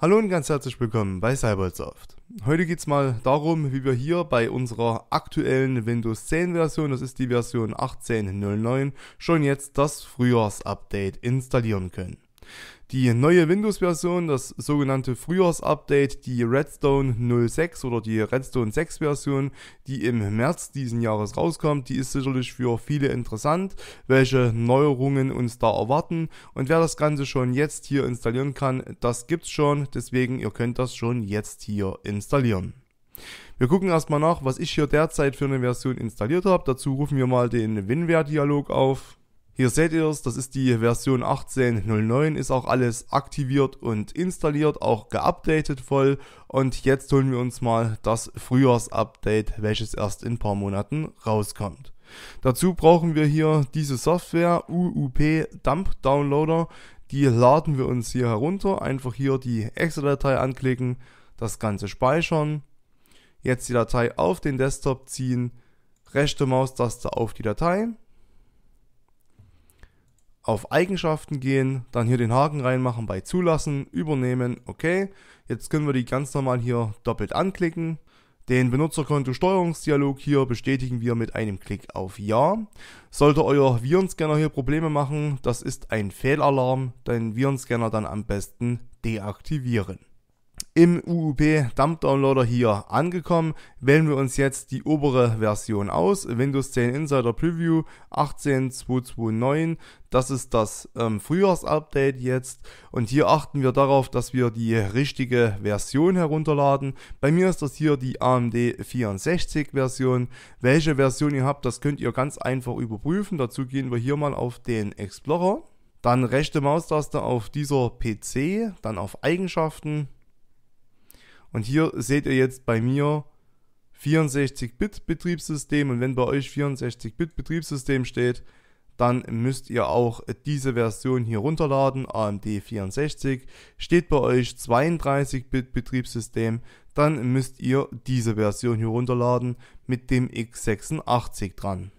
Hallo und ganz herzlich willkommen bei Cybersoft. Heute geht es mal darum, wie wir hier bei unserer aktuellen Windows 10 Version, das ist die Version 18.09, schon jetzt das Frühjahrsupdate installieren können. Die neue Windows-Version, das sogenannte Frühjahrs-Update, die Redstone 06 oder die Redstone 6-Version, die im März diesen Jahres rauskommt, die ist sicherlich für viele interessant, welche Neuerungen uns da erwarten. Und wer das Ganze schon jetzt hier installieren kann, das gibt's schon, deswegen ihr könnt das schon jetzt hier installieren. Wir gucken erstmal nach, was ich hier derzeit für eine Version installiert habe. Dazu rufen wir mal den WinWare-Dialog auf. Hier seht ihr es, das ist die Version 18.09, ist auch alles aktiviert und installiert, auch geupdatet voll. Und jetzt holen wir uns mal das Frühjahrsupdate, welches erst in ein paar Monaten rauskommt. Dazu brauchen wir hier diese Software UUP Dump Downloader. Die laden wir uns hier herunter. Einfach hier die Excel-Datei anklicken, das Ganze speichern. Jetzt die Datei auf den Desktop ziehen, rechte Maustaste auf die Datei auf Eigenschaften gehen, dann hier den Haken reinmachen bei Zulassen, übernehmen, okay. Jetzt können wir die ganz normal hier doppelt anklicken. Den Benutzerkonto-Steuerungsdialog hier bestätigen wir mit einem Klick auf Ja. Sollte euer Virenscanner hier Probleme machen, das ist ein Fehlalarm, den Virenscanner dann am besten deaktivieren im UUP Dump Downloader hier angekommen. Wählen wir uns jetzt die obere Version aus, Windows 10 Insider Preview 18229. Das ist das ähm, Frühjahrsupdate jetzt und hier achten wir darauf, dass wir die richtige Version herunterladen. Bei mir ist das hier die AMD 64 Version. Welche Version ihr habt, das könnt ihr ganz einfach überprüfen. Dazu gehen wir hier mal auf den Explorer. Dann rechte Maustaste auf dieser PC, dann auf Eigenschaften, und hier seht ihr jetzt bei mir 64-Bit Betriebssystem und wenn bei euch 64-Bit Betriebssystem steht, dann müsst ihr auch diese Version hier runterladen, AMD 64. Steht bei euch 32-Bit Betriebssystem, dann müsst ihr diese Version hier runterladen mit dem x86 dran.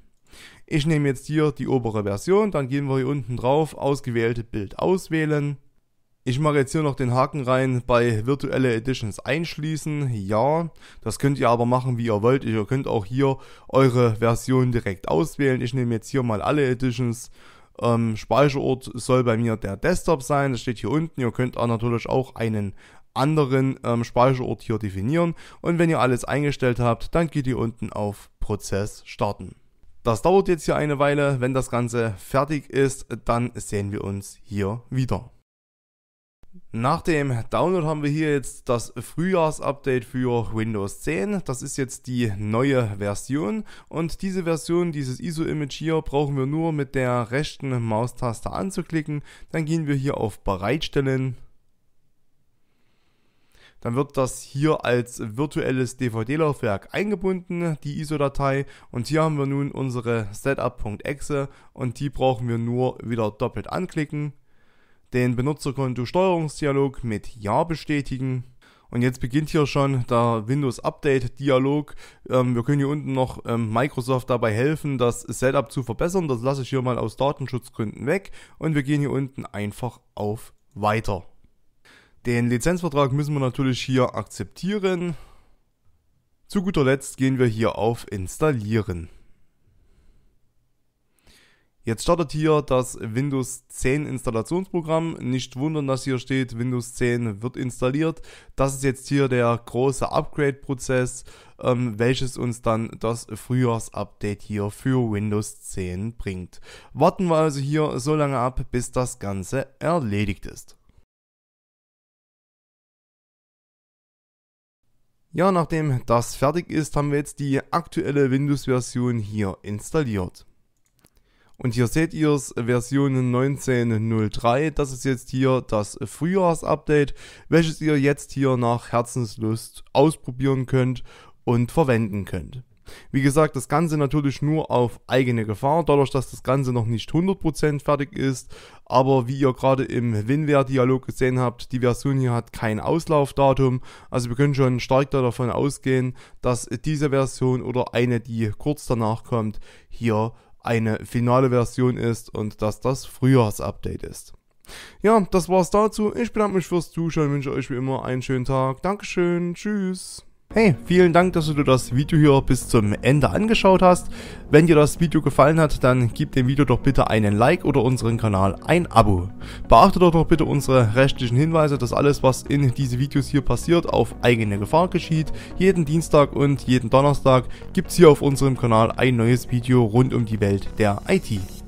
Ich nehme jetzt hier die obere Version, dann gehen wir hier unten drauf, ausgewählte Bild auswählen. Ich mache jetzt hier noch den Haken rein bei virtuelle Editions einschließen. Ja, das könnt ihr aber machen, wie ihr wollt. Ihr könnt auch hier eure Version direkt auswählen. Ich nehme jetzt hier mal alle Editions. Ähm, Speicherort soll bei mir der Desktop sein. Das steht hier unten. Ihr könnt auch natürlich auch einen anderen ähm, Speicherort hier definieren. Und wenn ihr alles eingestellt habt, dann geht ihr unten auf Prozess starten. Das dauert jetzt hier eine Weile. Wenn das Ganze fertig ist, dann sehen wir uns hier wieder. Nach dem Download haben wir hier jetzt das Frühjahrsupdate für Windows 10. Das ist jetzt die neue Version und diese Version, dieses ISO-Image hier, brauchen wir nur mit der rechten Maustaste anzuklicken. Dann gehen wir hier auf Bereitstellen. Dann wird das hier als virtuelles DVD-Laufwerk eingebunden, die ISO-Datei. Und hier haben wir nun unsere Setup.exe und die brauchen wir nur wieder doppelt anklicken den Benutzerkonto-Steuerungsdialog mit Ja bestätigen. Und jetzt beginnt hier schon der Windows Update Dialog. Ähm, wir können hier unten noch ähm, Microsoft dabei helfen, das Setup zu verbessern. Das lasse ich hier mal aus Datenschutzgründen weg. Und wir gehen hier unten einfach auf Weiter. Den Lizenzvertrag müssen wir natürlich hier akzeptieren. Zu guter Letzt gehen wir hier auf Installieren. Jetzt startet hier das Windows 10 Installationsprogramm. Nicht wundern, dass hier steht, Windows 10 wird installiert. Das ist jetzt hier der große Upgrade-Prozess, ähm, welches uns dann das Frühjahrsupdate hier für Windows 10 bringt. Warten wir also hier so lange ab, bis das Ganze erledigt ist. Ja, nachdem das fertig ist, haben wir jetzt die aktuelle Windows-Version hier installiert. Und hier seht ihr es, Version 19.03. Das ist jetzt hier das Frühjahrsupdate, welches ihr jetzt hier nach Herzenslust ausprobieren könnt und verwenden könnt. Wie gesagt, das Ganze natürlich nur auf eigene Gefahr, dadurch, dass das Ganze noch nicht 100% fertig ist. Aber wie ihr gerade im WinWare-Dialog gesehen habt, die Version hier hat kein Auslaufdatum. Also wir können schon stark davon ausgehen, dass diese Version oder eine, die kurz danach kommt, hier eine finale Version ist und dass das Frühjahrsupdate ist. Ja, das war's dazu. Ich bedanke mich fürs Zuschauen, wünsche euch wie immer einen schönen Tag. Dankeschön, tschüss. Hey, vielen Dank, dass du das Video hier bis zum Ende angeschaut hast. Wenn dir das Video gefallen hat, dann gib dem Video doch bitte einen Like oder unseren Kanal ein Abo. Beachte doch noch bitte unsere rechtlichen Hinweise, dass alles, was in diese Videos hier passiert, auf eigene Gefahr geschieht. Jeden Dienstag und jeden Donnerstag gibt es hier auf unserem Kanal ein neues Video rund um die Welt der IT.